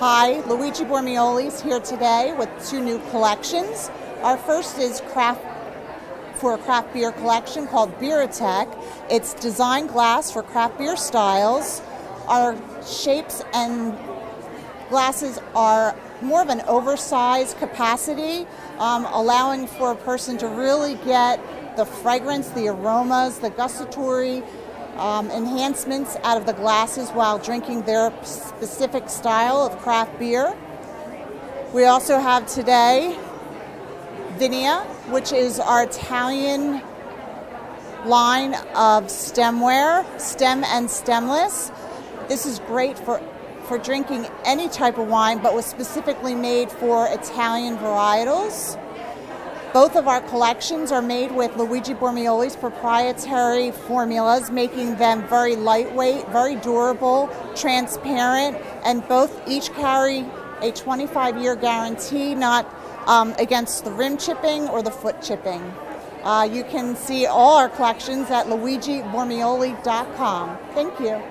Hi, Luigi Bormioli's here today with two new collections. Our first is craft for a craft beer collection called Birrateque. It's designed glass for craft beer styles. Our shapes and glasses are more of an oversized capacity, um, allowing for a person to really get the fragrance, the aromas, the gustatory um, enhancements out of the glasses while drinking their specific style of craft beer. We also have today Vinea, which is our Italian line of stemware, stem and stemless. This is great for for drinking any type of wine, but was specifically made for Italian varietals. Both of our collections are made with Luigi Bormioli's proprietary formulas, making them very lightweight, very durable, transparent, and both each carry a 25 year guarantee, not um, against the rim chipping or the foot chipping. Uh, you can see all our collections at luigibormioli.com. Thank you.